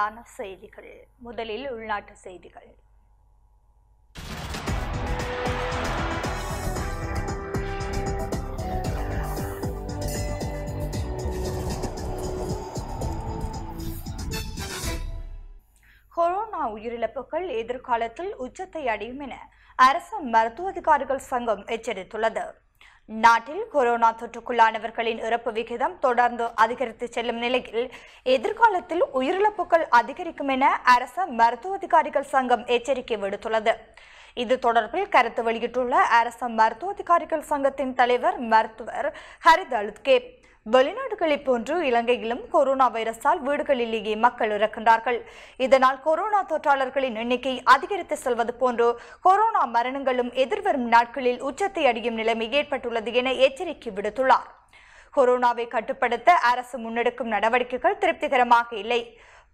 பிரதான செய்திகள். முதலில் உள்நாட்டு செய்திகள். கொரோனா உயிரிழப்புகள் எதிர்காலத்தில் உச்சத்தை அடையும் என அரசு மருத்துவ அதிகாரிகள் சங்கம் எச்சரித்துள்ளது. நாட்டில் கொரோனா தொற்றுக்குள்ளானவர்களின் இறப்பு விகிதம் தொடர்ந்து அதிகரித்து செல்லும் நிலையில் எதிர்காலத்தில் உயிரிழப்புகள் அதிகரிக்கும் என அரச மருத்துவ அதிகாரிகள் சங்கம் எச்சரிக்கை விடுத்துள்ளது. இது தொடர்பில் கருத்து வெளியிட்டுள்ள அரச மருத்துவ அதிகாரிகள் சங்கத்தின் தலைவர் மருத்துவர் ஹரித் வெளிநாடுகளைப் போன்று இலங்கையிலும் கொரோனா வைரஸால் வீடுகளிலேயே மக்கள் இறக்கின்றார்கள். இதனால் கொரோனா தொற்றாளர்களின் எண்ணிக்கை அதிகரித்து செல்வது போன்று கொரோனா மரணங்களும் எதிர்வரும் நாட்களில் உச்சத்தை அடையும் நிலைமை ஏற்பட்டுள்ளது என எச்சரிக்கை விடுத்துள்ளார். கொரோனாவை கட்டுப்படுத்த அரசு முன்னெடுக்கும் நடவடிக்கைகள் திருப்திகரமாக இல்லை.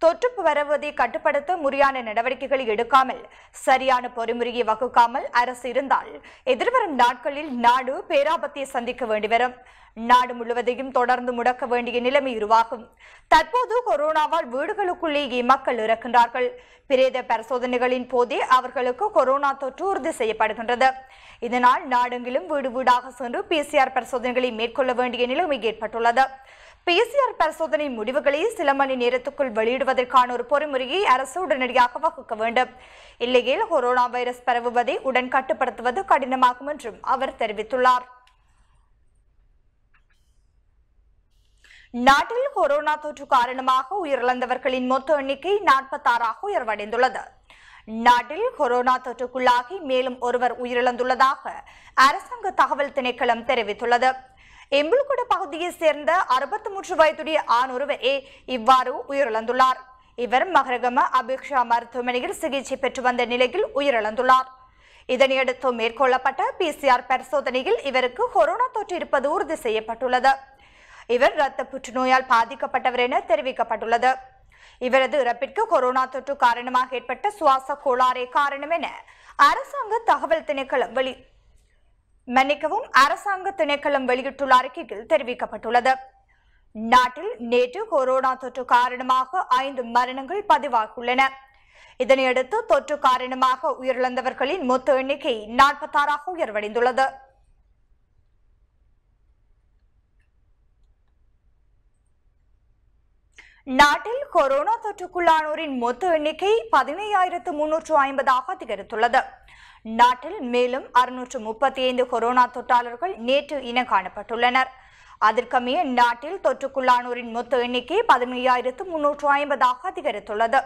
தொற்று பரவுவதை கட்டுப்படுத்த முறையான நடவடிக்கைகளை எடுக்காமல் சரியான பொறிமுறையை வகுக்காமல் அரசு இருந்தால் எதிர்வரும் நாட்களில் நாடு பேராபத்தை சந்திக்க வேண்டி வரும். நாடு முழுவதையும் தொடர்ந்து முடக்க வேண்டிய நிலைமை உருவாகும். தற்போது கொரோனாவால் வீடுகளுக்குள்ளேயே மக்கள் இறக்கின்றார்கள். பிரேத பரிசோதனைகளின் போதே அவர்களுக்கு கொரோனா தொற்று உறுதி செய்யப்படுகின்றது. இதனால் நாடெங்கிலும் வீடு வீடாக சென்று பிசிஆர் பரிசோதனைகளை மேற்கொள்ள வேண்டிய நிலைமை ஏற்பட்டுள்ளது. பிசிஆர் பரிசோதனை முடிவுகளை சில மணி நேரத்துக்குள் வெளியிடுவதற்கான ஒரு பொறிமுறையை அரசு உடனடியாக வகுக்க வேண்டும். இல்லையில் கொரோனா வைரஸ் பரவுவதை உடன் கட்டுப்படுத்துவது கடினமாகும் என்றும் அவர் தெரிவித்துள்ளார். நாட்டில் கொரோனா தொற்று காரணமாக உயிரிழந்தவர்களின் மொத்த எண்ணிக்கை நாற்பத்தாறாக உயர்வடைந்துள்ளது. நாட்டில் கொரோனா தொற்றுக்குள்ளாகி மேலும் ஒருவர் உயிரிழந்துள்ளதாக அரசாங்க தகவல் திணைக்களம் தெரிவித்துள்ளது. எம்புல்குட பகுதியைச் சேர்ந்த அறுபத்தி மூன்று வயதுடைய ஆண் ஒருவரே இவ்வாறு உயிரிழந்துள்ளார். இவர் மகரகம அபிக்ஷா மருத்துவமனையில் சிகிச்சை பெற்று வந்த நிலையில் உயிரிழந்துள்ளார். இதனையடுத்து மேற்கொள்ளப்பட்ட பிசிஆர் பரிசோதனையில் இவருக்கு கொரோனா தொற்று இருப்பது உறுதி செய்யப்பட்டுள்ளது. இவர் இரத்த புற்றுநோயால் பாதிக்கப்பட்டவர் என தெரிவிக்கப்பட்டுள்ளது. இவரது இறப்பிற்கு கொரோனா தொற்று காரணமாக ஏற்பட்ட சுவாச கோளாறே காரணம் என அரசாங்க தகவல் திணைக்களம் வெளி மன்னிக்கவும் அரசாங்க திணைக்களம் வெளியிட்டுள்ள அறிக்கையில் தெரிவிக்கப்பட்டுள்ளது. நாட்டில் நேற்று கொரோனா தொற்று காரணமாக ஐந்து மரணங்கள் பதிவாகியுள்ளன. இதனையடுத்து தொற்று காரணமாக உயிரிழந்தவர்களின் மொத்த எண்ணிக்கை நாற்பத்தாறாக உயர்வடைந்துள்ளது. நாட்டில் கொரோனா தொற்றுக்குள்ளானோரின் மொத்த எண்ணிக்கை பதினையாயிரத்து முன்னூற்று ஐம்பதாக அதிகரித்துள்ளது. நாட்டில் மேலும் அறுநூற்று முப்பத்தி ஐந்து கொரோனா தொற்றாளர்கள் நேற்று இனம் காணப்பட்டுள்ளனர். அதற்கமைய நாட்டில் தொற்றுக்குள்ளானோரின் மொத்த எண்ணிக்கை பதினையாயிரத்து முன்னூற்று ஐம்பதாக அதிகரித்துள்ளது.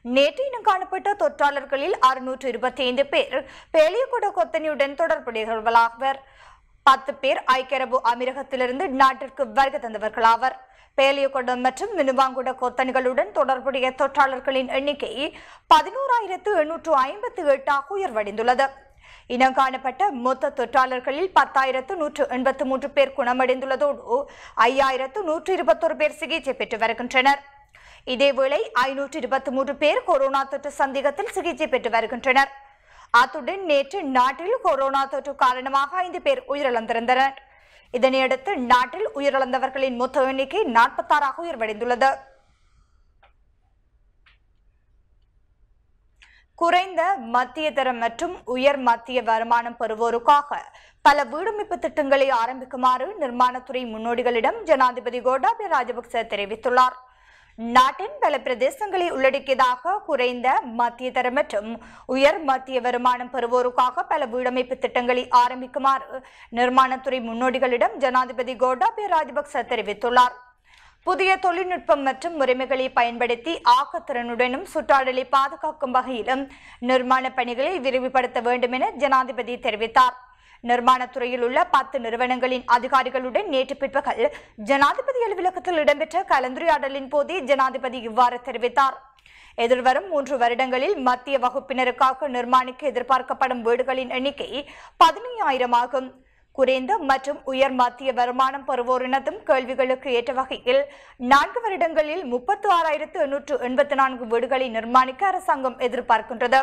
நேற்று இனம் காணப்பட்ட தொற்றாளர்களில் அறுநூற்று இருபத்தி ஐந்து பேர் பேலியகுட கொத்தனியுடன் தொடர்புடையவர்களாவர். பத்து பேர் ஐக்கிய அரபு அமீரகத்திலிருந்து நாட்டிற்கு வருகை தந்தவர்களாவர். பேலியகுடம் மற்றும் மினுவாங்குட கொத்தணிகளுடன் தொடர்புடைய தொற்றாளர்களின் எண்ணிக்கை பதினோராயிரத்து எண்ணூற்று ஐம்பத்தி எட்டாக உயர்வடைந்துள்ளது. இனம் காணப்பட்ட மொத்த தொற்றாளர்களில் பத்தாயிரத்து நூற்று எண்பத்து மூன்று பேர் குணமடைந்துள்ளதோடு ஐயாயிரத்து நூற்று இருபத்தொரு பேர் சிகிச்சை பெற்று வருகின்றனர். இதேவேளை ஐநூற்று இருபத்தி மூன்று பேர் கொரோனா தொற்று சந்தேகத்தில் சிகிச்சை பெற்று வருகின்றனர். அத்துடன் நேற்று நாட்டில் கொரோனா தொற்று காரணமாக ஐந்து பேர் உயிரிழந்திருந்தனர். இதனையடுத்து நாட்டில் உயிரிழந்தவர்களின் மொத்த எண்ணிக்கை நாற்பத்தாறாக உயர்வடைந்துள்ளது. குறைந்த மத்திய தரம் மற்றும் உயர் மத்திய வருமானம் பெறுவோருக்காக பல வீடமைப்பு திட்டங்களை ஆரம்பிக்குமாறு நிர்மாணத்துறை முன்னோடிகளிடம் ஜனாதிபதி கோட்டாபய ராஜபக்ச தெரிவித்துள்ளார். நாட்டின் பல பிரதேசங்களை உள்ளடக்கியதாக குறைந்த மத்திய தர மற்றும் உயர் மத்திய வருமானம் பெறுவோருக்காக பல வீடமைப்பு திட்டங்களை ஆரம்பிக்குமாறு நிர்மாணத்துறை முன்னோடிகளிடம் ஜனாதிபதி கோட்டாபய ராஜபக்ச தெரிவித்துள்ளார். புதிய தொழில்நுட்பம் மற்றும் முறைமைகளை பயன்படுத்தி ஆக்கத்திறனுடனும் சுற்றாடலை பாதுகாக்கும் வகையிலும் நிர்மாண பணிகளை விரிவுபடுத்த வேண்டும் என ஜனாதிபதி தெரிவித்தார். நிர்மாணத்துறையில் உள்ள பத்து நிறுவனங்களின் அதிகாரிகளுடன் நேற்று பிற்பகல் ஜனாதிபதி அலுவலகத்தில் இடம்பெற்ற கலந்துரையாடலின் போதே ஜனாதிபதி இவ்வாறு தெரிவித்தார். எதிர்வரும் மூன்று வருடங்களில் மத்திய வகுப்பினருக்காக நிர்மாணிக்க எதிர்பார்க்கப்படும் வீடுகளின் எண்ணிக்கை பதினையாயிரம் ஆகும். குறைந்த மற்றும் உயர் மத்திய வருமானம் பெறுவோரினதும் கேள்விகளுக்கு ஏற்ற வகையில் நான்கு வருடங்களில் முப்பத்து ஆறாயிரத்து எண்ணூற்று எண்பத்தி நான்கு வீடுகளை நிர்மாணிக்க அரசாங்கம் எதிர்பார்க்கின்றது.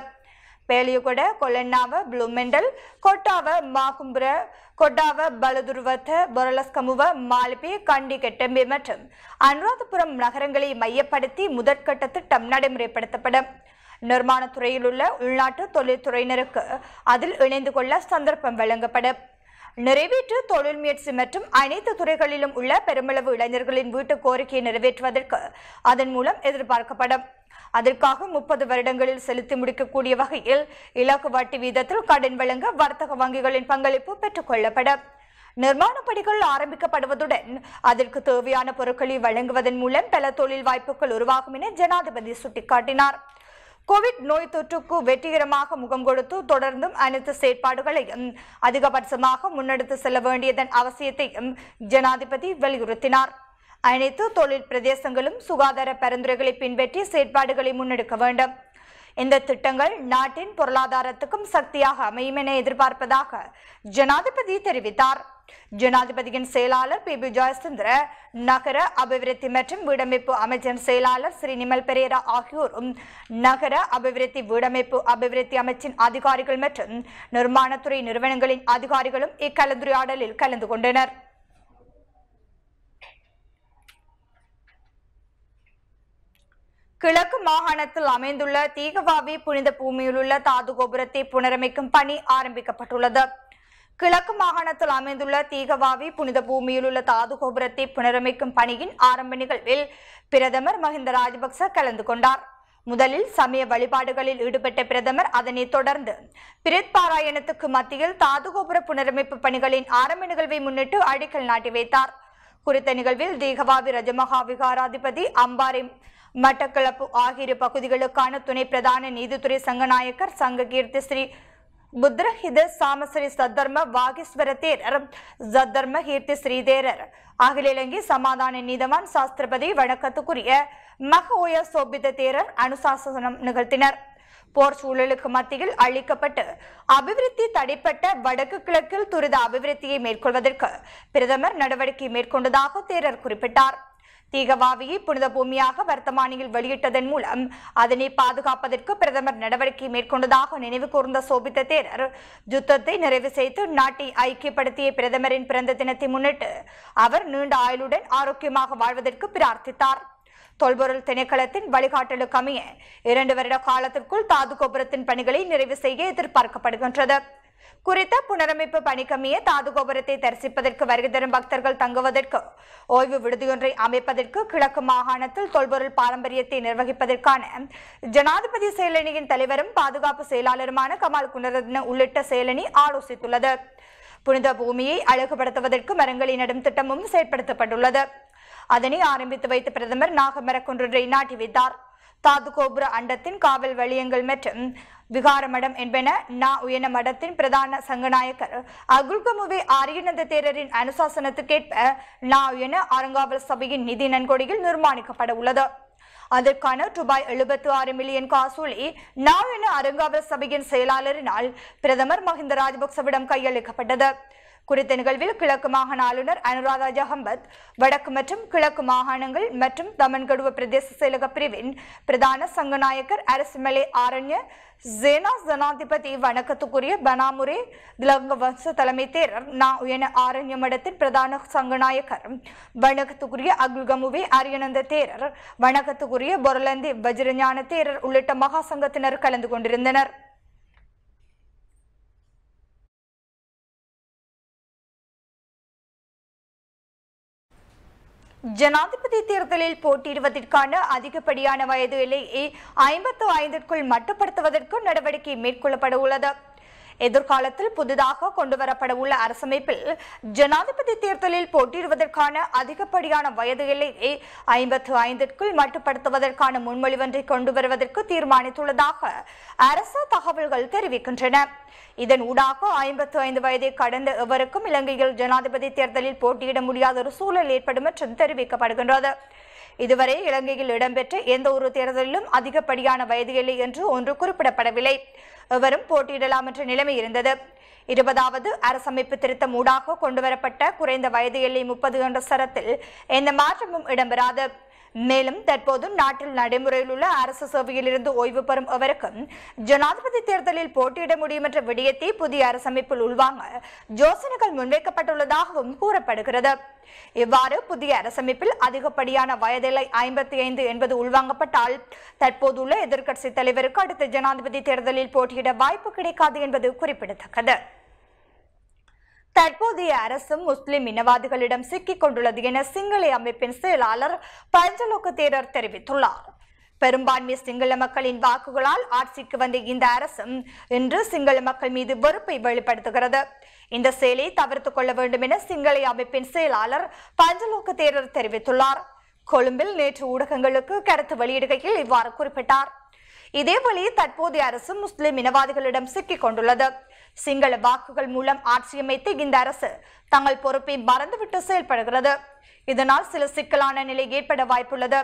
பேலியகொட கொலென்னாவ ப்ளூமெண்டல் கொட்டாவ மாகும்புர கொட்டாவ பலதுருவத்த பொரலஸ்கமுவ மாலிபி கண்டி கெட்டம்பி மற்றும் அனுராதபுரம் நகரங்களை மையப்படுத்தி முதற்கட்ட திட்டம் நடைமுறைப்படுத்தப்படும். நிர்மாணத்துறையில் உள்ள உள்நாட்டு தொழில்துறையினருக்கு அதில் இணைந்து கொள்ள சந்தர்ப்பம் வழங்கப்படும். நிறைவேற்று தொழில் முயற்சி மற்றும் அனைத்து துறைகளிலும் உள்ள பெருமளவு இளைஞர்களின் வீட்டு கோரிக்கையை நிறைவேற்றுவதற்கு அதன் மூலம் எதிர்பார்க்கப்படும். அதற்காக முப்பது வருடங்களில் செலுத்தி முடிக்கக்கூடிய வகையில் இலக்கு வட்டி வீதத்தில் கடன் வழங்க வர்த்தக வங்கிகளின் பங்களிப்பு பெற்றுக் கொள்ளப்படும். நிர்மாண பணிகள் ஆரம்பிக்கப்படுவதுடன் அதற்கு தேவையான பொருட்களை வழங்குவதன் மூலம் பல தொழில் வாய்ப்புகள் உருவாகும் என ஜனாதிபதி சுட்டிக்காட்டினார். கோவிட் நோய் தொற்றுக்கு வெற்றிகரமாக முகம் கொடுத்து தொடர்ந்தும் அனைத்து செயற்பாடுகளையும் அதிகபட்சமாக முன்னெடுத்து செல்ல வேண்டியதன் அவசியத்தையும் ஜனாதிபதி வலியுறுத்தினார். அனைத்து தொழில் பிரதேசங்களும் சுகாதார பரிந்துரைகளை பின்பற்றி செயற்பாடுகளை முன்னெடுக்க வேண்டும். இந்த திட்டங்கள் நாட்டின் பொருளாதாரத்துக்கும் சக்தியாக அமையும் என எதிர்பார்ப்பதாக ஜனாதிபதி தெரிவித்தார். ஜனாதிபதியின் செயலாளர் பி. பி. ஜெயசுந்தர நகர அபிவிருத்தி மற்றும் வீடமைப்பு அமைச்சின் செயலாளர் ஸ்ரீ நிமல் பெரேரா ஆகியோரும் நகர அபிவிருத்தி வீடமைப்பு அபிவிருத்தி அமைச்சின் அதிகாரிகள் மற்றும் நிர்மாணத்துறை நிறுவனங்களின் அதிகாரிகளும் இக்கலந்துரையாடலில் கலந்து கொண்டனர். கிழக்கு மாகாணத்தில் அமைந்துள்ள தீகவாவி புனித பூமியில் உள்ள தாது கோபுரத்தை புனரமைக்கும் பணி ஆரம்பிக்கப்பட்டுள்ளது. கிழக்கு மாகாணத்தில் அமைந்துள்ள தீகவாவி புனித பூமியில் உள்ள தாது கோபுரத்தை புனரமைக்கும் பணியின் ஆரம்ப நிகழ்வில் பிரதமர் மஹிந்த ராஜபக்ச கலந்து கொண்டார். முதலில் சமய வழிபாடுகளில் ஈடுபட்ட பிரதமர் அதனைத் தொடர்ந்து பிரித் பாராயணத்துக்கு மத்தியில் தாது கோபுர புனரமைப்பு பணிகளின் ஆரம்ப நிகழ்வை முன்னிட்டு அடிக்கல் நாட்டி வைத்தார். குறித்த நிகழ்வில் தீகவாவி ரஜமகா விகாராதிபதி அம்பாரி மட்டக்களப்பு ஆகிய பகுதிகளுக்கான துணை பிரதான நீதித்துறை சங்கநாயக்கர் சங்க கீர்த்தி ஸ்ரீ புத்ரஹித சாமஸ்ரீ சத்தர்ம வாகீஸ்வர தேரர் சத்தர்ம கீர்த்தி ஸ்ரீதேரர். அகில இலங்கை சமாதான நீதவான் சாஸ்திரபதி வணக்கத்துக்குரிய மக ஓய சோபித தேரர் அனுசாசனம் நிகழ்த்தினர். போர் சூழலுக்கு மத்தியில் அளிக்கப்பட்டு அபிவிருத்தி தடைப்பட்ட வடக்கு கிழக்கில் துரித அபிவிருத்தியை மேற்கொள்வதற்கு பிரதமர் நடவடிக்கை மேற்கொண்டதாக தேரர் குறிப்பிட்டார். தீகவாவியை புனித பூமியாக வர்த்தமானியில் வெளியிட்டதன் மூலம் அதனை பாதுகாப்பதற்கு பிரதமர் நடவடிக்கை மேற்கொண்டதாக நினைவு கூர்ந்த சோபித்த தேரர் யுத்தத்தை நிறைவு செய்து நாட்டை ஐக்கியப்படுத்திய பிரதமரின் பிறந்த தினத்தை முன்னிட்டு அவர் நீண்ட ஆயுளுடன் ஆரோக்கியமாக வாழ்வதற்கு பிரார்த்தித்தார். தொல்பொருள் திணைக்களத்தின் வழிகாட்டலுக்கமைய இரண்டு வருட காலத்திற்குள் தாது கோபுரத்தின் பணிகளை நிறைவு செய்ய எதிர்பார்க்கப்படுகின்றது. குறித்த புனரமைப்பு பணிக்கமைய தாதுகோபுரத்தை தரிசிப்பதற்கு வருகை தரும் பக்தர்கள் தங்குவதற்கு ஓய்வு விடுதியொன்றை அமைப்பதற்கு கிழக்கு மாகாணத்தில் தொல்பொருள் பாரம்பரியத்தை நிர்வகிப்பதற்கான ஜனாதிபதி செயலணியின் தலைவரும் பாதுகாப்பு செயலாளருமான கமால் குணரத்ன உள்ளிட்ட செயலணி ஆலோசித்துள்ளது. புனித பூமியை அழகுபடுத்துவதற்கு மரங்களை நடும் திட்டமும் செயற்படுத்தப்பட்டுள்ளது. அதனை ஆரம்பித்து வைத்த பிரதமர் நாகமரக்குன்றை நாட்டி வைத்தார். தாது கோபுர அண்டத்தின் காவல் வழியங்கள் மற்றும் விகார மடம் என்பன நா உயன மடத்தின் பிரதான சங்கநாயக்கர் அகுல்கமுவே ஆரியநந்த தேரரின் அனுசாசனத்துக்கேற்ப நா உயன அறங்காவல் சபையின் நிதி நன்கொடையில் நிர்மாணிக்கப்பட உள்ளது. அதற்கான ரூபாய் எழுபத்து ஆறு மில்லியன் காசோலி நாவென அறங்காவல் சபையின் செயலாளரினால் பிரதமர் மஹிந்த ராஜபக்சவிடம் கையளிக்கப்பட்டது. குறித்த நிகழ்வில் கிழக்கு மாகாண ஆளுநர் அனுராதா ஜஹம்பத் வடக்கு மற்றும் கிழக்கு மாகாணங்கள் மற்றும் தமன்கடுவ பிரதேச செயலக பிரிவின் பிரதான சங்கநாயக்கர் அரசுமலை ஆரண்ய சேனா ஜனாதிபதி வணக்கத்துக்குரிய பனாமுரே திலங்க வம்ச தலைமை தேரர் நா உயன ஆரண்ய மடத்தின் பிரதான சங்கநாயக்கர் வணக்கத்துக்குரிய அகுல்கமுவே அரியநந்த தேரர் வணக்கத்துக்குரிய பொருளந்தி வஜ்ரஞான தேரர் உள்ளிட்ட மகா சங்கத்தினர் கலந்து கொண்டிருந்தனர். ஜனாதிபதி தேர்தலில் போட்டியிடுவதற்கான அதிகப்படியான வயது எல்லையை ஐம்பத்து ஐந்திற்குள் மட்டுப்படுத்துவதற்கு நடவடிக்கை மேற்கொள்ளப்பட உள்ளது. எதிர்காலத்தில் புதிதாக கொண்டுவரப்பட உள்ள அரசமைப்பில் ஜனாதிபதி தேர்தலில் போட்டியிடுவதற்கான அதிகப்படியான வயது எல்லையை ஐம்பத்து ஐந்திற்குள் மட்டுப்படுத்துவதற்கான முன்மொழிவொன்றை கொண்டு வருவதற்கு தீர்மானித்துள்ளதாக அரசு தகவல்கள் தெரிவிக்கின்றன. இதன் ஊடாக ஐம்பத்து ஐந்து வயதை கடந்த எவருக்கும் இலங்கையில் ஜனாதிபதி தேர்தலில் போட்டியிட முடியாத ஒரு சூழல் ஏற்படும் என்றும் தெரிவிக்கப்படுகின்றது. இதுவரை இலங்கையில் இடம்பெற்ற எந்த ஒரு தேர்தலிலும் அதிகப்படியான வயது எல்லை என்று ஒன்று குறிப்பிடப்படவில்லை. எவரும் போட்டியிடலாம் என்ற நிலைமை இருந்தது. இருபதாவது அரசமைப்பு திருத்தம் ஊடாக கொண்டுவரப்பட்ட குறைந்த வயது எல்லை முப்பது என்ற சரத்தில் எந்த மாற்றமும் இடம்பெறாது. மேலும் தற்போது நாட்டில் நடைமுறையில் உள்ள அரசு சேவையிலிருந்து ஓய்வு பெறும் அவருக்கும் ஜனாதிபதி தேர்தலில் போட்டியிட முடியும் என்ற விடயத்தை புதிய அரசமைப்பில் உள்வாங்க யோசனைகள் முன்வைக்கப்பட்டுள்ளதாகவும் கூறப்படுகிறது. இவ்வாறு புதிய அரசமைப்பில் அதிகப்படியான வயதிலை ஐம்பத்தி ஐந்து என்பது உள்வாங்கப்பட்டால் தற்போதுள்ள எதிர்க்கட்சி தலைவருக்கு அடுத்த ஜனாதிபதி தேர்தலில் போட்டியிட வாய்ப்பு கிடைக்காது என்பது குறிப்பிடத்தக்கது. தற்போதைய அரசும் முஸ்லிம் இனவாதிகளிடம் சிக்கிக் கொண்டுள்ளது என சிங்கள அமைப்பின் செயலாளர் பஞ்சலோக தேரர் தெரிவித்துள்ளார். பெரும்பான்மை சிங்கள மக்களின் வாக்குகளால் ஆட்சிக்கு வந்த இந்த அரசும் இன்று சிங்கள மக்கள் மீது வெறுப்பை வெளிப்படுத்துகிறது. இந்த செயலை தவிர்த்துக் கொள்ள வேண்டும் என சிங்கள அமைப்பின் செயலாளர் பஞ்சலோக தேரர் தெரிவித்துள்ளார். கொழும்பில் நேற்று ஊடகங்களுக்கு கருத்து வெளியிடுகையில் இவ்வாறு குறிப்பிட்டார். இதேபோல தற்போதைய அரசு முஸ்லிம் இனவாதிகளிடம் சிக்கிக் கொண்டுள்ளது சிங்கள வாக்குகள் மூலம் ஆட்சியமைத்து இந்த அரசு தங்கள் பொறுப்பை மறந்துவிட்டு செயல்படுகிறது. இதனால் சில சிக்கலான நிலை ஏற்பட வாய்ப்புள்ளது.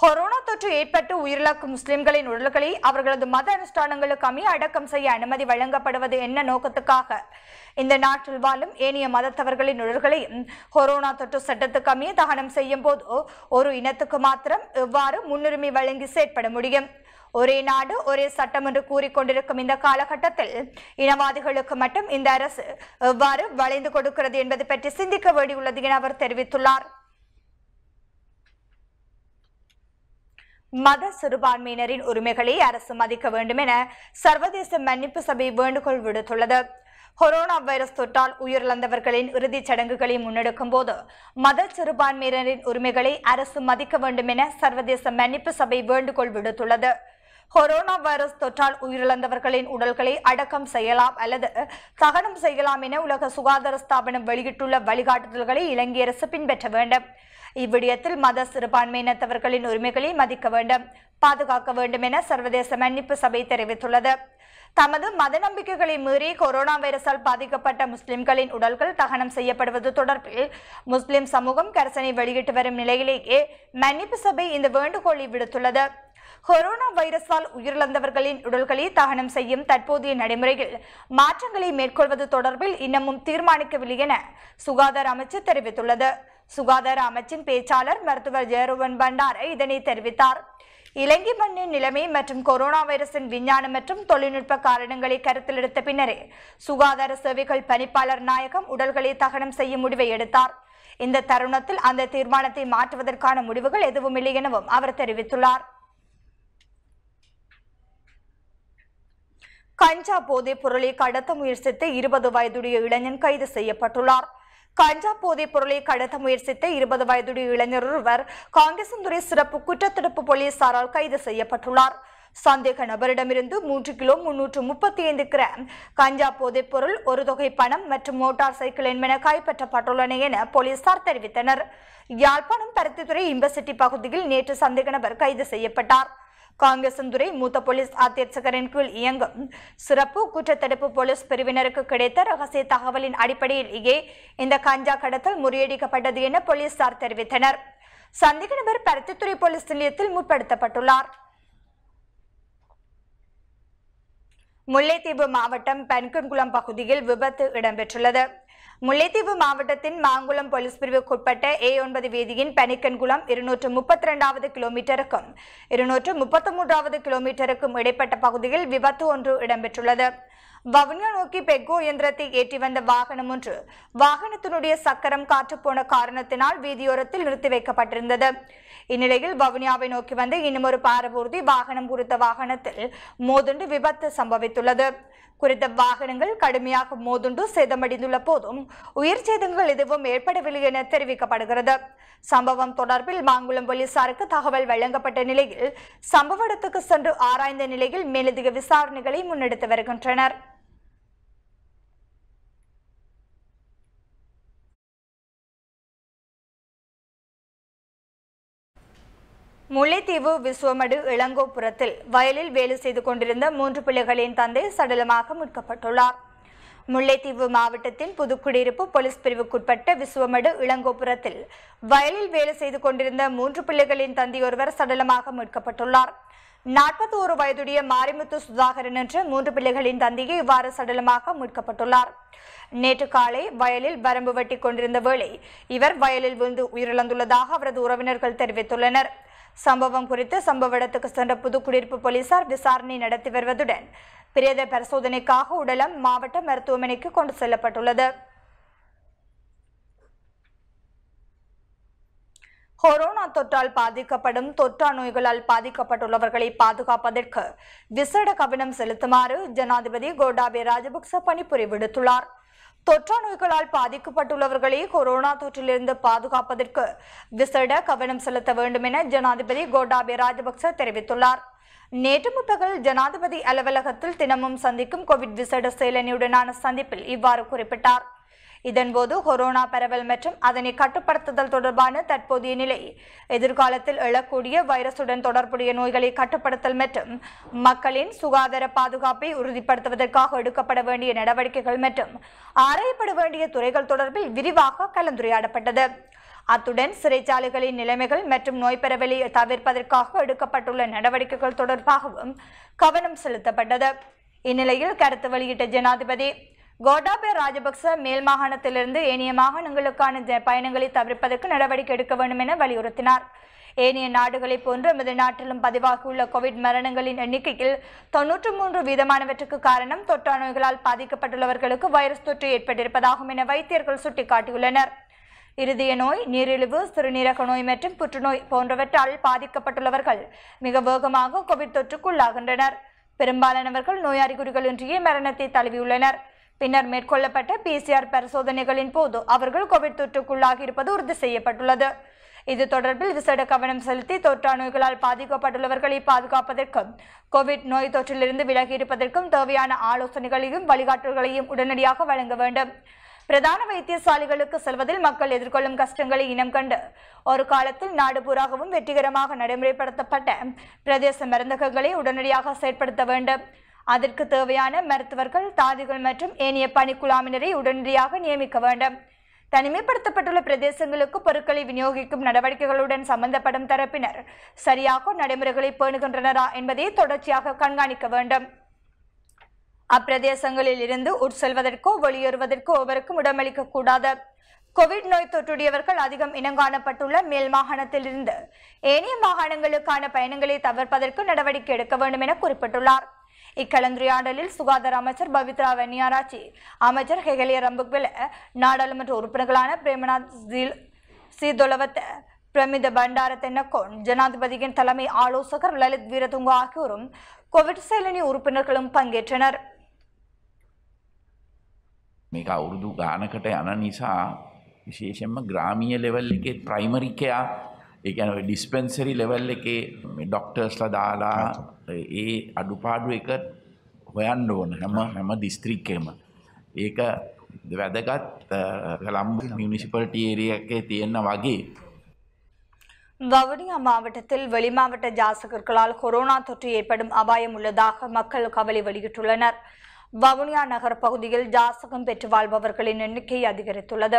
கொரோனா தொற்று ஏற்பட்டு உயிரிழக்கும் முஸ்லிம்களின் உடல்களை அவர்களது மத அனுஷ்டானங்களுக்கு அமைய அடக்கம் செய்ய அனுமதி வழங்கப்படுவது என்ன நோக்கத்துக்காக? இந்த நாட்டில் வாழும் ஏனைய மதத்தவர்களின் உடல்களையும் கொரோனா தொற்று சட்டத்துக்கு அமைய தகனம் செய்யும் போது ஒரு இனத்துக்கு மாத்திரம் எவ்வாறு முன்னுரிமை வழங்கி செயற்பட முடியும்? ஒரே நாடு ஒரே சட்டம் என்று கூறிக்கொண்டிருக்கும் இந்த காலகட்டத்தில் இனவாதிகளுக்கு மட்டும் இந்த அரசு எவ்வாறு வளைந்து கொடுக்கிறது என்பது பற்றி சிந்திக்க வேண்டியுள்ளது என அவர் தெரிவித்துள்ளார். மத சிறுபான்மையினரின் உரிமைகளை அரசு மதிக்க வேண்டும் என சர்வதேச மன்னிப்பு சபை வேண்டுகோள் விடுத்துள்ளது. கொரோனா வைரஸ் தொற்றால் உயிரிழந்தவர்களின் இறுதிச் சடங்குகளை முன்னெடுக்கும் போது மத சிறுபான்மையினரின் உரிமைகளை அரசு மதிக்க வேண்டும் என சர்வதேச மன்னிப்பு சபை வேண்டுகோள் விடுத்துள்ளது. கொரோனா வைரஸ் தொற்றால் உயிரிழந்தவர்களின் உடல்களை அடக்கம் செய்யலாம் அல்லது தகனம் செய்யலாம் என உலக சுகாதார ஸ்தாபனம் வெளியிட்டுள்ள வழிகாட்டுதல்களை இலங்கை அரசு பின்பற்ற வேண்டும். இவ்விடயத்தில் மத சிறுபான்மையினத்தவர்களின் உரிமைகளை மதிக்க வேண்டும் பாதுகாக்க வேண்டும் என சர்வதேச மன்னிப்பு சபை தெரிவித்துள்ளது. தமது மத நம்பிக்கைகளை மீறி கொரோனா வைரஸால் பாதிக்கப்பட்ட முஸ்லிம்களின் உடல்கள் தகனம் செய்யப்படுவது தொடர்பில் முஸ்லிம் சமூகம் கரசனை வெளியிட்டு வரும் நிலையிலேயே மன்னிப்பு சபை இந்த வேண்டுகோளை விடுத்துள்ளது. கொரோனா வைரஸால் உயிரிழந்தவர்களின் உடல்களை தகனம் செய்யும் தற்போதைய நடைமுறையில் மாற்றங்களை மேற்கொள்வது தொடர்பில் இன்னமும் தீர்மானிக்கவில்லை என சுகாதார அமைச்சு தெரிவித்துள்ளது. சுகாதார அமைச்சின் பேச்சாளர் மருத்துவர் ஜெயரோவன் பண்டாரை இதனை தெரிவித்தார். இலங்கை மண்ணின் நிலைமை மற்றும் கொரோனா வைரஸின் விஞ்ஞானம் மற்றும் தொழில்நுட்ப காரணங்களை கருத்தில் எடுத்த பின்னரே சுகாதார சேவைகள் பணிப்பாளர் நாயகம் உடல்களை தகனம் செய்யும் முடிவை எடுத்தார். இந்த தருணத்தில் அந்த தீர்மானத்தை மாற்றுவதற்கான முடிவுகள் எதுவும் இல்லை எனவும் அவர் தெரிவித்துள்ளார். கஞ்சா போதைப் பொருளை கடத்த முயற்சித்த இருபது வயதுடைய இளைஞன் கைது செய்யப்பட்டுள்ளார். கஞ்சா போதைப் பொருளை கடத்த முயற்சித்த இருபது வயதுடைய இளைஞர் ஒருவர் காங்கேசந்துறை சிறப்பு குற்றத்தடுப்பு போலீசாரால் கைது செய்யப்பட்டுள்ளார். சந்தேக நபரிடமிருந்து மூன்று கிலோ முன்னூற்று முப்பத்தி ஐந்து கிராம் கஞ்சா போதைப் பொருள் ஒரு தொகை பணம் மற்றும் மோட்டார் சைக்கிள் என்பன கைப்பற்றப்பட்டுள்ளன என போலீசார் தெரிவித்தனர். யாழ்ப்பாணம் பருத்தித்துறை இம்பசிட்டி பகுதியில் நேற்று சந்தேக நபர் கைது செய்யப்பட்டார். காங்கேசந்துறை மூத்த போலீஸ் அத்தியட்சகரின் கீழ் இயங்கும். சிறப்பு குற்றத்தடுப்பு போலீஸ் பிரிவினருக்கு கிடைத்த ரகசிய தகவலின் அடிப்படையிலேயே இந்த கஞ்சா கடத்தல் முறியடிக்கப்பட்டது என போலீசார் தெரிவித்தனர். சந்தேக நபர் பருத்தித்துறை போலீஸ் நிலையத்தில் முற்படுத்தப்பட்டுள்ளார். முல்லைத்தீவு மாவட்டம் பென்கன்குளம் பகுதியில் விபத்து இடம்பெற்றுள்ளது. முல்லைத்தீவு மாவட்டத்தின் மாங்குளம் போலீஸ் பிரிவுக்குட்பட்ட ஏ ஒன்பது வீதியின் பனிக்கன்குளம் இருநூற்று முப்பத்தி ரெண்டாவது கிலோமீட்டருக்கும் இருநூற்று முப்பத்தி மூன்றாவது கிலோமீட்டருக்கும் இடைப்பட்ட பகுதியில் விபத்து ஒன்று இடம்பெற்றுள்ளது. வவுனியா நோக்கி பெக்கோ இயந்திரத்தை ஏற்றி வந்த வாகனம் ஒன்று வாகனத்தினுடைய சக்கரம் காற்று போன காரணத்தினால் வீதியோரத்தில் நிறுத்தி வைக்கப்பட்டிருந்தது. இந்நிலையில் வவுனியாவை நோக்கி வந்த இன்னும் ஒரு பாரபூர்தி வாகனம் குறித்த வாகனத்தில் மோதுண்டு விபத்து சம்பவித்துள்ளது. குறித்த வாகனங்கள் கடுமையாக மோதுண்டு சேதமடைந்துள்ள போதும் உயிர் சேதங்கள் எதுவும் ஏற்படவில்லை என தெரிவிக்கப்படுகிறது. சம்பவம் தொடர்பில் மாங்குளம் போலீசாருக்கு தகவல் வழங்கப்பட்ட நிலையில் சம்பவ இடத்துக்கு சென்று ஆராய்ந்த நிலையில் மேலதிக விசாரணைகளை முன்னெடுத்து வருகின்றனர். முல்லைத்தீவு விஸ்வமடு இளங்கோபுரத்தில் வயலில் வேலை செய்து கொண்டிருந்த மூன்று பிள்ளைகளின் தந்தை சடலமாக மீட்கப்பட்டுள்ளார். முல்லைத்தீவு மாவட்டத்தின் புதுக்குடியிருப்பு போலீஸ் பிரிவுக்குட்பட்ட விஸ்வமடு இளங்கோபுரத்தில் வயலில் வேலை செய்து கொண்டிருந்த மூன்று பிள்ளைகளின் தந்தையொருவர் சடலமாக மீட்கப்பட்டுள்ளார். நாற்பத்தோரு வயதுடைய மாரிமுத்து சுதாகரன் என்ற மூன்று பிள்ளைகளின் தந்தையை இவ்வாறு சடலமாக மீட்கப்பட்டுள்ளார். நேற்று காலை வயலில் வரம்பு வெட்டி கொண்டிருந்த வேளை இவர் வயலில் விழுந்து உயிரிழந்துள்ளதாக அவரது உறவினர்கள் தெரிவித்துள்ளனர். சம்பவம் குறித்து சம்பவ இடத்துக்கு சென்ற புதுக்குடியிருப்பு போலீசார் விசாரணை நடத்தி வருவதுடன் பிரேத பரிசோதனைக்காக உடலம் மாவட்ட மருத்துவமனைக்கு கொண்டு செல்லப்பட்டுள்ளது. கொரோனா தொற்றால் பாதிக்கப்படும் தொற்றா நோய்களால் பாதிக்கப்பட்டுள்ளவர்களை பாதுகாப்பதற்கு விசேட கவனம் செலுத்துமாறு ஜனாதிபதி கோடாபே ராஜபக்ச பணிபுரி விடுத்துள்ளார். தொற்றா நோய்களால் பாதிக்கப்பட்டுள்ளவர்களை கொரோனா தொற்றிலிருந்து பாதுகாப்பதற்கு விசேட கவனம் செலுத்த வேண்டும் என ஜனாதிபதி கோட்டாபே ராஜபக்ச தெரிவித்துள்ளார். நேற்று முற்பகல் ஜனாதிபதி அலுவலகத்தில் தினமும் சந்திக்கும் கோவிட் விசேட செயலணியுடனான சந்திப்பில் இவ்வாறு குறிப்பிட்டார். இதன்போது கொரோனா பரவல் மற்றும் அதனை கட்டுப்படுத்துதல் தொடர்பான தற்போதைய நிலை எதிர்காலத்தில் எழக்கூடிய வைரசுடன் தொடர்புடைய நோய்களை கட்டுப்படுத்தல் மற்றும் மக்களின் சுகாதார பாதுகாப்பை உறுதிப்படுத்துவதற்காக எடுக்கப்பட வேண்டிய நடவடிக்கைகள் மற்றும் ஆராயப்பட வேண்டிய துறைகள் தொடர்பில் விரிவாக கலந்துரையாடப்பட்டது. அத்துடன் சிறைச்சாலைகளின் நிலைமைகள் மற்றும் நோய் பரவலை தவிர்ப்பதற்காக எடுக்கப்பட்டுள்ள நடவடிக்கைகள் தொடர்பாகவும் கவனம் செலுத்தப்பட்டது. இந்நிலையில் கருத்து வெளியிட்ட ஜனாதிபதி கோட்டாபே ராஜபக்ச மேல் மாகாணத்திலிருந்து ஏனைய மாகாணங்களுக்கான பயணங்களை தவிர்ப்பதற்கு நடவடிக்கை எடுக்க வேண்டும் என வலியுறுத்தினார். ஏனைய நாடுகளைப் போன்று எமது நாட்டிலும் பதிவாகியுள்ள கோவிட் மரணங்களின் எண்ணிக்கையில் தொன்னூற்று மூன்று வீதமானவற்றுக்கு காரணம் தொற்றா நோய்களால் பாதிக்கப்பட்டுள்ளவர்களுக்கு வைரஸ் தொற்று ஏற்பட்டிருப்பதாகும் என வைத்தியர்கள் சுட்டிக்காட்டியுள்ளனர். இருதய நோய் நீரிழிவு சிறுநீரக நோய் மற்றும் புற்றுநோய் போன்றவற்றால் பாதிக்கப்பட்டுள்ளவர்கள் மிக வேகமாக கோவிட் தொற்றுக்குள்ளாகின்றனர். பெரும்பாலானவர்கள் நோய் அறிகுறிகள் இன்றியே மரணத்தை தழுவியுள்ளனர். பின்னர் மேற்கொள்ளப்பட்ட பிசிஆர் பரிசோதனைகளின் போது அவர்கள் கோவிட் தொற்றுக்குள்ளாகி இருப்பது உறுதி செய்யப்பட்டுள்ளது. இது தொடர்பில் விசேட கவனம் செலுத்தி தொற்றா நோய்களால் பாதிக்கப்பட்டுள்ளவர்களை பாதுகாப்பதற்கும் கோவிட் நோய் தொற்றிலிருந்து விலகி இருப்பதற்கும் தேவையான ஆலோசனைகளையும் வழிகாட்டுதல்களையும் உடனடியாக வழங்க வேண்டும். பிரதான வைத்தியசாலைகளுக்கு செல்வதில் மக்கள் எதிர்கொள்ளும் கஷ்டங்களை இனம் கண்டு ஒரு காலத்தில் நாடு பூராகவும் வெற்றிகரமாக நடைமுறைப்படுத்தப்பட்ட பிரதேச மருந்தகங்களை உடனடியாக செயற்படுத்த வேண்டும். அதற்கு தேவையான மருத்துவர்கள் தாதிகள் மற்றும் ஏனைய பணிக்குழாமினரை உடனடியாக நியமிக்க வேண்டும். தனிமைப்படுத்தப்பட்டுள்ள பிரதேசங்களுக்கு பொருட்களை விநியோகிக்கும் நடவடிக்கைகளுடன் சம்பந்தப்படும் தரப்பினர் சரியாக நடைமுறைகளை பேணுகின்றனரா என்பதை தொடர்ச்சியாக கண்காணிக்க வேண்டும். அப்பிரதேசங்களில் இருந்து உட்செல்வதற்கோ வெளியேறுவதற்கோ எவருக்கும் இடமளிக்க கூடாது. கோவிட் நோய் தொற்றுடையவர்கள் அதிகம் இனங்காணப்பட்டுள்ள மேல் மாகாணத்தில் இருந்து ஏனைய மாகாணங்களுக்கான பயணங்களை தவிர்ப்பதற்கு நடவடிக்கை எடுக்க வேண்டும் என குறிப்பிட்டுள்ளார். இக்கலந்துரையாடலில் சுகாதார அமைச்சர் பவித்ரா வெண்ணியாராச்சி அமைச்சர் ஹெகலிய ரம்புக்வெல நாடாளுமன்ற உறுப்பினர்களான பிரேமநாத் ஜீல் சீதொலவத்த பிரமித பண்டார தென்னக்கோன் ஜனாதிபதியின் தலைமை ஆலோசகர் லலித் வீரதுங்க ஆகியோரும் கோவிட் செயலணி உறுப்பினர்களும் பங்கேற்றனர் මේක අවුරුදු ගානකට යන නිසා විශේෂෙන්ම ග්‍රාමිය ලෙවල් එකේ ප්‍රයිමරිකයා ඒකන ඩිස්පෙන්සරි ලෙවල් එකේ ඩොක්ටර්ස්ල දාලා ඒ අඩුපාඩු එක හොයන්න ඕන හැම හැම දිස්ත්‍රික්කෙම ඒක වැදගත් ලම්බ මිනිසිපල්ට ඒරිය එකේ තියෙන්න වගේ வவுனியா மாவட்டத்தில் வெளிமாவட்ட ஜாசகர்களால் கொரோனா தொற்று ஏற்படும் அபாயம் உள்ளதாக மக்கள் கவலை வெளியிட்டுள்ளனர் வவுனியா நகர் பகுதியில் ஜாசகம் பெற்று வாழ்பவர்களின் எண்ணிக்கை அதிகரித்துள்ளது.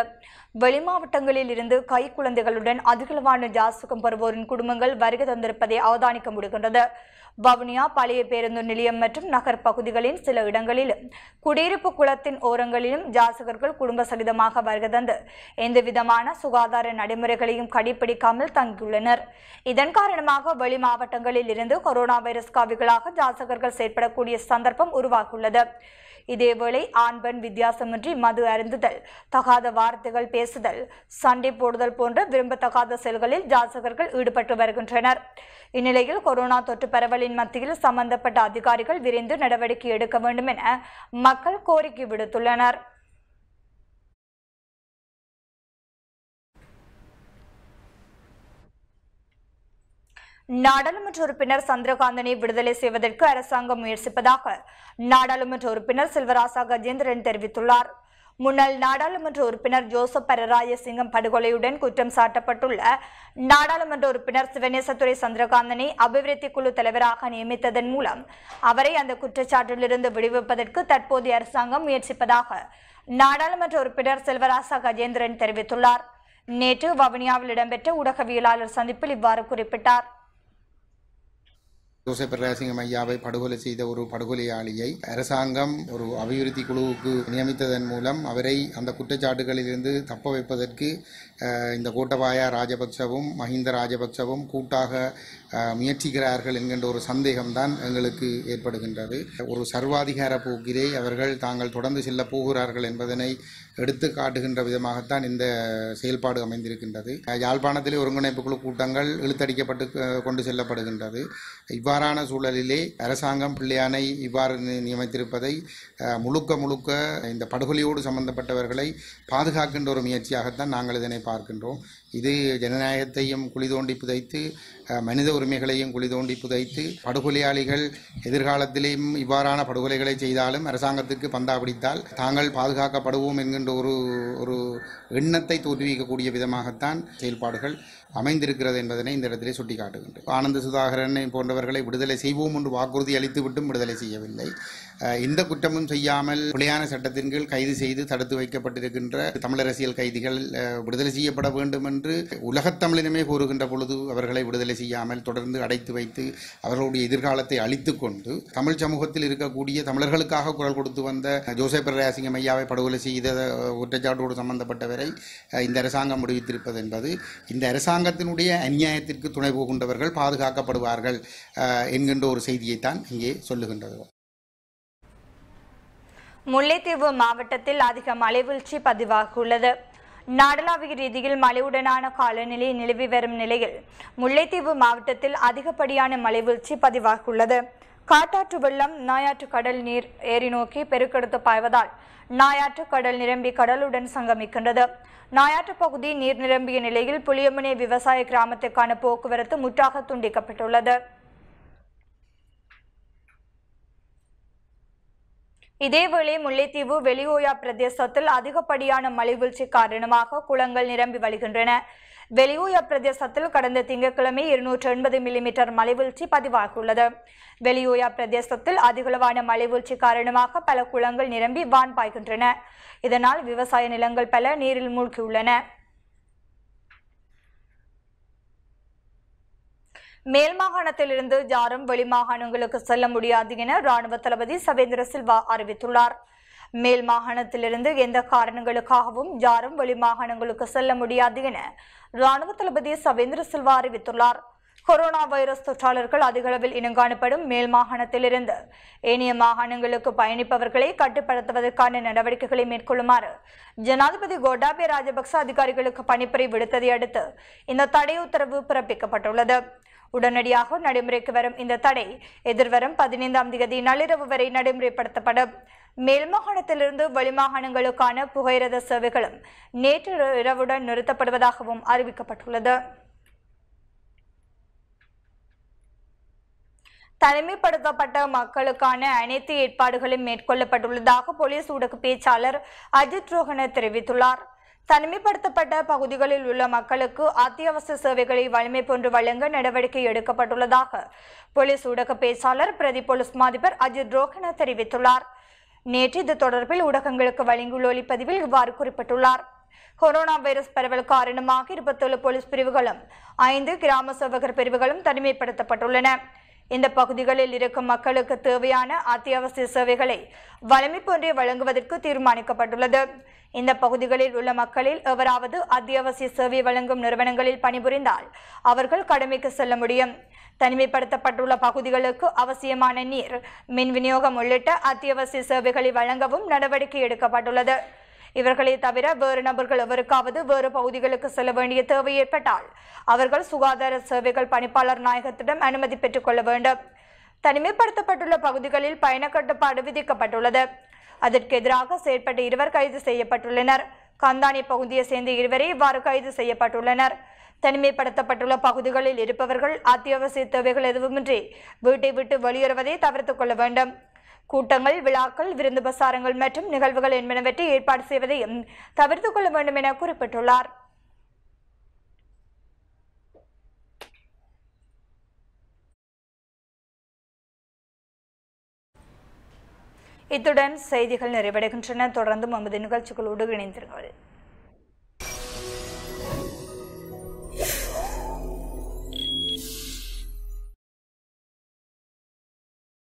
வெளிமாவட்டங்களில் இருந்து கை குழந்தைகளுடன் அதிகளவான ஜாசகம் பெறுவோரின் குடும்பங்கள் வருகை தந்திருப்பதை அவதானிக்க முடிகின்றது. வவுனியா பழைய பேருந்து நிலையம் மற்றும் நகர் பகுதிகளின் சில இடங்களிலும் குடியிருப்பு குளத்தின் ஓரங்களிலும் ஜாசகர்கள் குடும்ப சகிதமாக வருகை தந்து எந்த விதமான சுகாதார நடைமுறைகளையும் கடைபிடிக்காமல் தங்கியுள்ளனர். இதன் காரணமாக வெளி மாவட்டங்களில் இருந்து கொரோனா வைரஸ் காவிகளாக ஜாசகர்கள் செயற்படக்கூடிய சந்தர்ப்பம் உருவாகியுள்ளது. இதேவேளை ஆண்பெண் வித்தியாசமின்றி மது அருந்துதல் தகாத வார்த்தைகள் பேசுதல் சண்டை போடுதல் போன்ற விரும்பத்தகாத செயல்களில் ஜாசகர்கள் ஈடுபட்டு வருகின்றனர். இந்நிலையில் கொரோனா தொற்று பரவலின் மத்தியில் சம்பந்தப்பட்ட அதிகாரிகள் விரைந்து நடவடிக்கை எடுக்க வேண்டும் என மக்கள் கோரிக்கை விடுத்துள்ளனர். நாடாளுமன்ற உறுப்பினர் சந்திரகாந்தனை விடுதலை செய்வதற்கு அரசாங்கம் முயற்சிப்பதாக நாடாளுமன்ற உறுப்பினர் செல்வராசா கஜேந்திரன் தெரிவித்துள்ளார். முன்னாள் நாடாளுமன்ற உறுப்பினர் ஜோசப் பரராயசிங்கம் படுகொலையுடன் குற்றம் சாட்டப்பட்டுள்ள நாடாளுமன்ற உறுப்பினர் சிவநேசத்துறை சந்திரகாந்தனை அபிவிருத்தி குழு தலைவராக நியமித்ததன் மூலம் அவரை அந்த குற்றச்சாட்டிலிருந்து விடுவிப்பதற்கு தற்போதைய அரசாங்கம் முயற்சிப்பதாக நாடாளுமன்ற உறுப்பினர் செல்வராசா கஜேந்திரன் தெரிவித்துள்ளார். நேற்று வவுனியாவில் இடம்பெற்ற ஊடகவியலாளர் சந்திப்பில் இவ்வாறு குறிப்பிட்டார். ஜோசப் பிரகாசிங்கம் ஐயாவை படுகொலை செய்த ஒரு படுகொலையாளியை அரசாங்கம் ஒரு அபிவிருத்தி குழுவுக்கு நியமித்ததன் மூலம் அவரை அந்த குற்றச்சாட்டுகளிலிருந்து தப்ப வைப்பதற்கு இந்த கோட்டபாயா ராஜபக்சவும் மஹிந்த ராஜபக்சவும் கூட்டாக முயற்சிக்கிறார்கள் என்கின்ற ஒரு சந்தேகம்தான் எங்களுக்கு ஏற்படுகின்றது. ஒரு சர்வாதிகார போக்கிலே அவர்கள் தாங்கள் தொடர்ந்து செல்ல போகிறார்கள் என்பதனை எடுத்து காட்டுகின்ற விதமாகத்தான் இந்த செயல்பாடு அமைந்திருக்கின்றது. யாழ்ப்பாணத்திலே ஒருங்கிணைப்பு குழு கூட்டங்கள் இழுத்தடிக்கப்பட்டு கொண்டு செல்லப்படுகின்றது. இவ்வாறான சூழலிலே அரசாங்கம் பிள்ளையானை இவ்வாறு நியமித்திருப்பதை முழுக்க முழுக்க இந்த படுகொலையோடு சம்பந்தப்பட்டவர்களை பாதுகாக்கின்ற ஒரு முயற்சியாகத்தான் நாங்கள் இதனை பார்க்கின்றோம். இது ஜனநாயகத்தையும் குழி தோண்டி புதைத்து மனித உரிமைகளையும் குழி தோண்டி புதைத்து படுகொலையாளிகள் எதிர்காலத்திலேயும் இவ்வாறான படுகொலைகளை செய்தாலும் அரசாங்கத்துக்கு பந்தா பிடித்தால் தாங்கள் பாதுகாக்கப்படுவோம் என்கின்ற ஒரு ஒரு எண்ணத்தை தோற்றுவிக்கக்கூடிய விதமாகத்தான் செயல்பாடுகள் அமைந்திருக்கிறது என்பதனை இந்த இடத்திலே சுட்டிக்காட்டுகின்றோம் ஆனந்த சுதாகரனை போன்றவர்களை விடுதலை செய்வோம் என்று வாக்குறுதி அளித்து விட்டும் விடுதலை செய்யவில்லை. இந்த குற்றமும் செய்யாமல் பிழையான சட்டத்தின் கீழ் கைது செய்து தடுத்து வைக்கப்பட்டிருக்கின்ற தமிழரசியல் கைதிகள் விடுதலை செய்யப்பட வேண்டும் என்று உலகத் தமிழினமே கூறுகின்ற பொழுது அவர்களை விடுதலை செய்யாமல் தொடர்ந்து அடைத்து வைத்து அவர்களுடைய எதிர்காலத்தை அழித்து கொண்டு தமிழ் சமூகத்தில் இருக்கக்கூடிய தமிழர்களுக்காக குரல் கொடுத்து வந்த ஜோசப் பிரயாசிங்கம் ஐயாவை படுகொலை செய்த குற்றச்சாட்டோடு சம்பந்தப்பட்டவரை இந்த அரசாங்கம் முடிவித்திருப்பது என்பது இந்த அரசாங்கத்தினுடைய அநியாயத்திற்கு துணை போகின்றவர்கள் பாதுகாக்கப்படுவார்கள் அஹ், என்கின்ற ஒரு செய்தியைத்தான் இங்கே சொல்லுகின்றது. முல்லைத்தீவு மாவட்டத்தில் அதிக மலைவீழ்ச்சி பதிவாகியுள்ளது. நாடளாவிய ரீதியில் மழையுடனான காலநிலை நிலவி வரும் நிலையில் முல்லைத்தீவு மாவட்டத்தில் அதிகப்படியான மழைவீழ்ச்சி பதிவாகியுள்ளது. காட்டாற்று வெள்ளம் நாயாற்று கடல் நீர் ஏரி நோக்கி பெருக்கெடுத்து பாய்வதால் நாயாற்று கடல் நிரம்பி கடலுடன் சங்கமிக்கின்றது. நாயாற்று பகுதி நீர் நிரம்பிய நிலையில் புளியமனை விவசாய கிராமத்திற்கான போக்குவரத்து முற்றாக துண்டிக்கப்பட்டுள்ளது. இதேவேளை முல்லைத்தீவு வெளியோயா பிரதேசத்தில் அதிகப்படியான மலைவீழ்ச்சி காரணமாக குளங்கள் நிரம்பி வழிகின்றன. வெளியோயா பிரதேசத்தில் கடந்த திங்கட்கிழமை இருநூற்று எண்பது மில்லிமீட்டர் மலைவீழ்ச்சி பதிவாகியுள்ளது. வெளியோயா பிரதேசத்தில் அதிகளவான மலைவீழ்ச்சி காரணமாக பல குளங்கள் நிரம்பி வான் பாய்கின்றன. இதனால் விவசாய நிலங்கள் பல நீரில் மூழ்கியுள்ளன. மேல் மாகாணத்திலிருந்து யாரும் வெளிமாகாணங்களுக்கு செல்ல முடியாது என ராணுவ தளபதி சவேந்திர சில்வா அறிவித்துள்ளார். மேல் மாகாணத்திலிருந்து எந்த காரணங்களுக்காகவும் யாரும் வெளிமாகாணங்களுக்கு செல்ல முடியாது என ராணுவ தளபதி சவேந்திர சில்வா அறிவித்துள்ளார். கொரோனா வைரஸ் தொற்றாளர்கள் அதிகளவில் இனங்காணப்படும் மேல் மாகாணத்திலிருந்து ஏனைய மாகாணங்களுக்கு பயணிப்பவர்களை கட்டுப்படுத்துவதற்கான நடவடிக்கைகளை மேற்கொள்ளுமாறு ஜனாதிபதி கோட்டாபய ராஜபக்ச அதிகாரிகளுக்கு பணிப்புரை விடுத்ததை அடுத்து இந்த தடை உத்தரவு பிறப்பிக்கப்பட்டுள்ளது. உடனடியாக நடைமுறைக்கு வரும் இந்த தடை. எதிர்வரும் பதினைந்தாம் தேதி நள்ளிரவு வரை நடைமுறைப்படுத்தப்படும். மேல் மாகாணத்திலிருந்து வெளிமாகாணங்களுக்கான புகையிரத சேவைகளும் நேற்று இரவுடன் நிறுத்தப்படுவதாகவும் அறிவிக்கப்பட்டுள்ளது. தனிமைப்படுத்தப்பட்ட மக்களுக்கான அனைத்து ஏற்பாடுகளும் மேற்கொள்ளப்பட்டுள்ளதாக போலீஸ் ஊடக பேச்சாளர் அஜித் ரோஹன தெரிவித்துள்ளார். தனிமைப்படுத்தப்பட்ட பகுதிகளில் உள்ள மக்களுக்கு அத்தியாவசிய சேவைகளை வலிமை போன்று வழங்க நடவடிக்கை எடுக்கப்பட்டுள்ளதாக போலீஸ் ஊடக பேச்சாளர் பிரதி போலீஸ் மாதிபர் அஜித் ரோஹன தெரிவித்துள்ளார். நேற்று இது தொடர்பில் ஊடகங்களுக்கு வழங்கியுள்ள ஒளிப்பதிவில் இவ்வாறு குறிப்பிட்டுள்ளார். கொரோனா வைரஸ் பரவல் காரணமாக இருபத்தேழு போலீஸ் பிரிவுகளும் ஐந்து கிராம சேவகர் பிரிவுகளும் தனிமைப்படுத்தப்பட்டுள்ளன. இந்த பகுதிகளில் இருக்கும் மக்களுக்கு தேவையான அத்தியாவசிய சேவைகளை வலிமை போன்றே வழங்குவதற்கு தீர்மானிக்கப்பட்டுள்ளது. இந்த பகுதிகளில் உள்ள மக்களில் எவராவது அத்தியாவசிய சேவை வழங்கும் நிறுவனங்களில் பணிபுரிந்தால் அவர்கள் கடமைக்கு செல்ல முடியும். தனிமைப்படுத்தப்பட்டுள்ள பகுதிகளுக்கு அவசியமான நீர் மின் விநியோகம் உள்ளிட்ட அத்தியாவசிய சேவைகளை வழங்கவும் நடவடிக்கை எடுக்கப்பட்டுள்ளது. இவர்களை தவிர வேறு நபர்கள் எவருக்காவது வேறு பகுதிகளுக்கு செல்ல வேண்டிய தேவை ஏற்பட்டால் அவர்கள் சுகாதார சேவைகள் பணிப்பாளர் நாயகத்திடம் அனுமதி பெற்றுக் கொள்ள வேண்டும். தனிமைப்படுத்தப்பட்டுள்ள பகுதிகளில் பயணக்கட்டுப்பாடு விதிக்கப்பட்டுள்ளது. அதற்கு எதிராக செயற்பட்ட இருவர் கைது செய்யப்பட்டுள்ளனர். கந்தானி பகுதியை சேர்ந்த இருவரே இவ்வாறு கைது செய்யப்பட்டுள்ளனர். தனிமைப்படுத்தப்பட்டுள்ள பகுதிகளில் இருப்பவர்கள் அத்தியாவசிய தேவைகள் எதுவுமின்றி வீட்டை விட்டு வெளியேறுவதை தவிர்த்துக் கொள்ள வேண்டும். கூட்டங்கள் விழாக்கள் விருந்து பிரசாரங்கள் மற்றும் நிகழ்வுகள் என்பனவற்றை ஏற்பாடு செய்வதையும் தவிர்த்து கொள்ள வேண்டும் என குறிப்பிட்டுள்ளார். இத்துடன் செய்திகள் நிறைவடைகின்றன. தொடர்ந்து நமது நிகழ்ச்சிகளோடு இணைந்திருங்கள்.